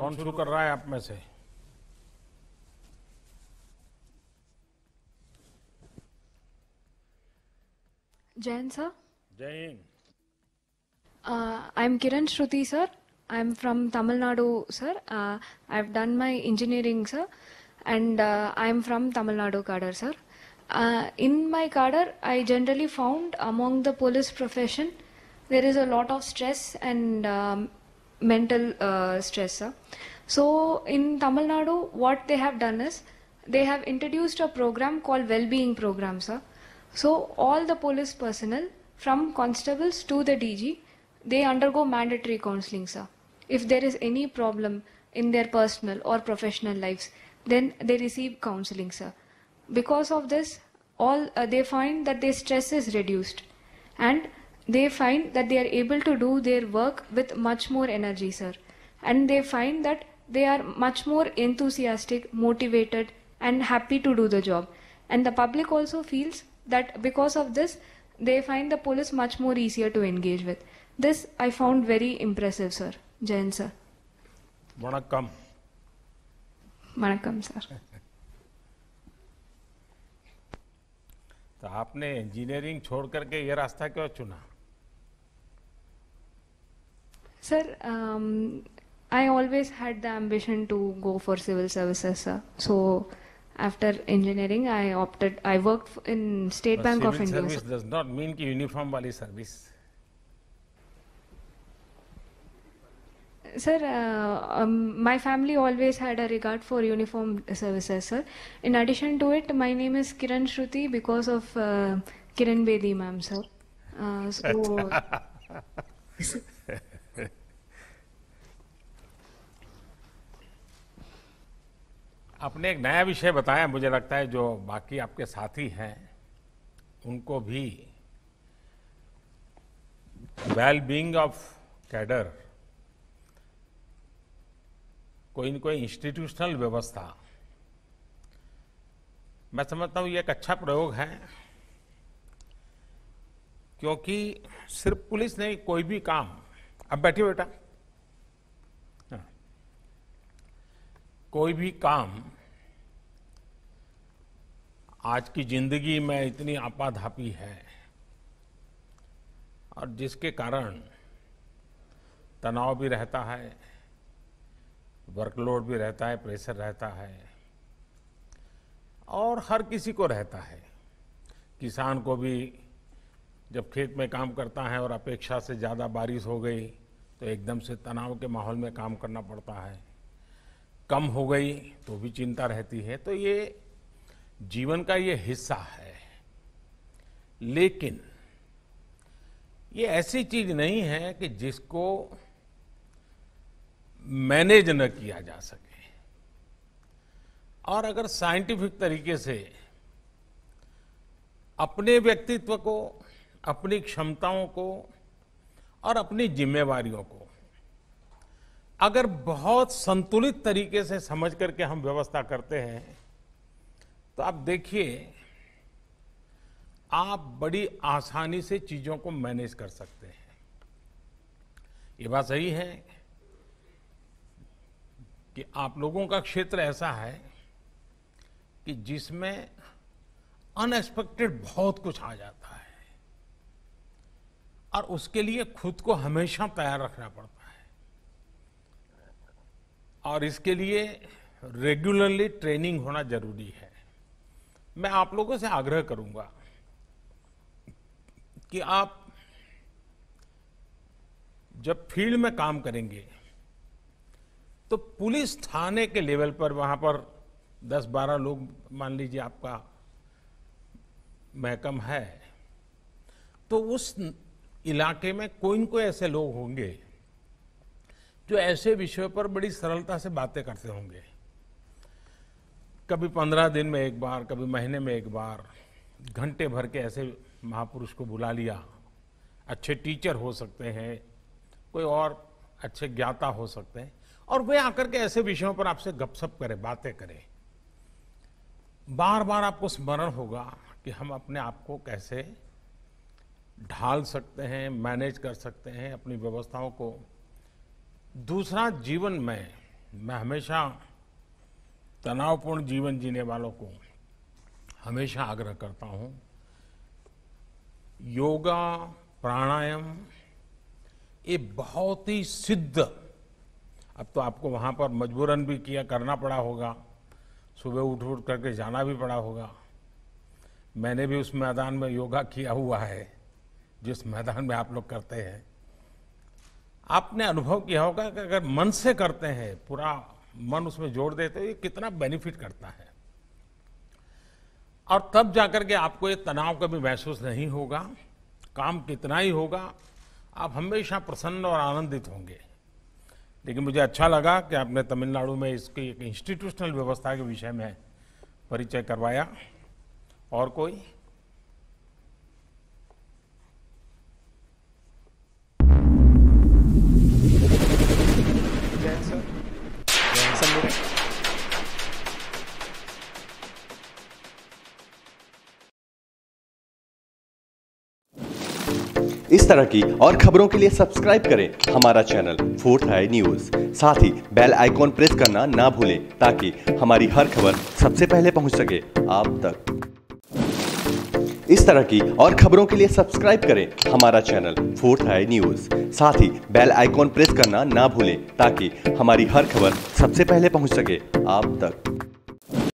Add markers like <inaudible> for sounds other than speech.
कौन शुरू कर रहा है आप में से? Jain sir? Jain. I am Kiran Shruti sir I am from Tamil Nadu sir I have done my engineering sir and I am from Tamil Nadu cadre sir in my cadre I generally found among the police profession there is a lot of stress and mental uh, stress. So in Tamil Nadu, what they have done is they have introduced a program called well-being program sir. So all the police personnel from constables to the DG, they undergo mandatory counseling, sir. If there is any problem in their personal or professional lives, then they receive counseling, sir. Because of this, all uh, they find that their stress is reduced, and they find that they are able to do their work with much more energy, sir. And they find that they are much more enthusiastic, motivated, and happy to do the job. And the public also feels that because of this, they find the police much more easier to engage with. This I found very impressive, sir. Jain, sir. Vanakkam Vanakkam, sir. तो आपने engineering छोड़ करके ये रास्ता क्यों चुना Sir, um, I always had the ambition to go for civil services, sir. So after engineering, I opted, I worked in State but Bank of India. Civil service does not mean ki uniform wali service. Sir, uh, um, my family always had a regard for uniform services, sir. In addition to it, my name is Kiran Shruti because of uh, Kiran Bedi, ma'am, sir. Uh, so <laughs> <laughs> आपने एक नया विषय बताया, मुझे लगता है जो बाकी आपके साथी हैं, उनको भी वेल बीइंग ऑफ़ कैडर कोई न कोई इंस्टीट्यूशनल व्यवस्था। मैं समझता हूँ ये एक अच्छा प्रयोग है, क्योंकि सिर्फ़ पुलिस नहीं, कोई भी काम। अब बैठिए बेटा हाँ। कोई भी काम आज की ज़िंदगी में इतनी आपाधापी है और जिसके कारण तनाव भी रहता है वर्कलोड भी रहता है प्रेशर रहता है और हर किसी को रहता है। किसान को भी जब खेत में काम करता है और अपेक्षा से ज़्यादा बारिश हो गई तो एकदम से तनाव के माहौल में काम करना पड़ता है। कम हो गई तो भी चिंता रहती है। तो ये जीवन का ये हिस्सा है। लेकिन ये ऐसी चीज़ नहीं है कि जिसको मैनेज न किया जा सके। और अगर साइंटिफिक तरीके से अपने व्यक्तित्व को, अपनी क्षमताओं को और अपनी जिम्मेवारियों को अगर बहुत संतुलित तरीके से समझ करके हम व्यवस्था करते हैं तो आप देखिए, आप बड़ी आसानी से चीज़ों को मैनेज कर सकते हैं। ये बात सही है कि आप लोगों का क्षेत्र ऐसा है कि जिसमें अनएक्सपेक्टेड बहुत कुछ आ जाता है, और उसके लिए खुद को हमेशा तैयार रखना पड़ता है। और इसके लिए रेगुलरली ट्रेनिंग होना ज़रूरी है। मैं आप लोगों से आग्रह करूँगा कि आप जब फ़ील्ड में काम करेंगे तो पुलिस थाने के लेवल पर वहाँ पर 10-12 लोग, मान लीजिए आपका महकम है तो उस इलाके में कोई न कोई ऐसे लोग होंगे जो ऐसे विषयों पर बड़ी सरलता से बातें करते होंगे। कभी पंद्रह दिन में एक बार, कभी महीने में एक बार, घंटे भर के ऐसे महापुरुष को बुला लिया। अच्छे टीचर हो सकते हैं, कोई और अच्छे ज्ञाता हो सकते हैं, और वे आकर के ऐसे विषयों पर आपसे गपशप करें, बातें करें। बार बार आपको स्मरण होगा कि हम अपने आप को कैसे ढाल सकते हैं, मैनेज कर सकते हैं अपनी व्यवस्थाओं को। दूसरा जीवन में मैं हमेशा तनावपूर्ण जीवन जीने वालों को हमेशा आग्रह करता हूँ। योगा, प्राणायाम, ये बहुत ही सिद्ध। अब तो आपको वहाँ पर मजबूरन भी किया, करना पड़ा होगा। सुबह उठ उठ करके जाना भी पड़ा होगा। मैंने भी उस मैदान में योगा किया हुआ है, जिस मैदान में आप लोग करते हैं। आपने अनुभव किया होगा कि अगर मन से करते हैं, पूरा मन उसमें जोड़ देते हैं, ये कितना बेनिफिट करता है। और तब जाकर के आपको ये तनाव कभी महसूस नहीं होगा, काम कितना ही होगा, आप हमेशा प्रसन्न और आनंदित होंगे। लेकिन मुझे अच्छा लगा कि आपने तमिलनाडु में इसकी एक इंस्टीट्यूशनल व्यवस्था के विषय में परिचय करवाया। और कोई? इस तरह की और खबरों के लिए सब्सक्राइब करें हमारा चैनल फोर्थ आई न्यूज़। साथ ही बेल आइकॉन प्रेस करना ना भूलें ताकि हमारी हर खबर सबसे पहले पहुँच सके आप तक। इस तरह की और खबरों के लिए सब्सक्राइब करें हमारा चैनल फोर्थ आई न्यूज़। साथ ही बेल आइकॉन प्रेस करना ना भूलें ताकि हमारी हर खबर सबसे पहले पहुँच सके आप तक।